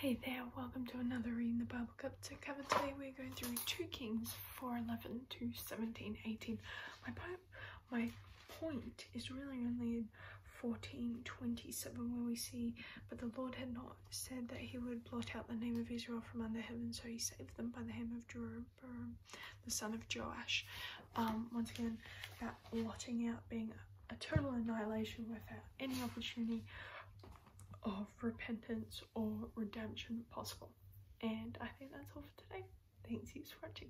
Hey there, welcome to another Reading the Bible Cover to cover. Today we're going through 2 Kings 4:11 to 17:18. My point, my point is really only in 14:27 where we see, but the Lord had not said that He would blot out the name of Israel from under heaven, so He saved them by the hand of Jeroboam, the son of Joash. Um, once again, that blotting out being a total annihilation without any opportunity of repentance or redemption possible. And I think that's all for today. Thanks for watching.